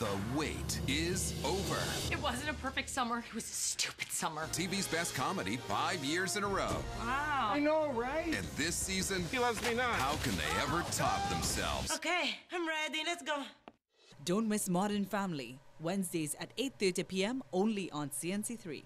The wait is over. It wasn't a perfect summer. It was a stupid summer. TV's best comedy five years in a row. Wow. I know, right? And this season, He loves me not. how can they ever top themselves? Okay, I'm ready. Let's go. Don't miss Modern Family, Wednesdays at 8:30 p.m. only on CNC3.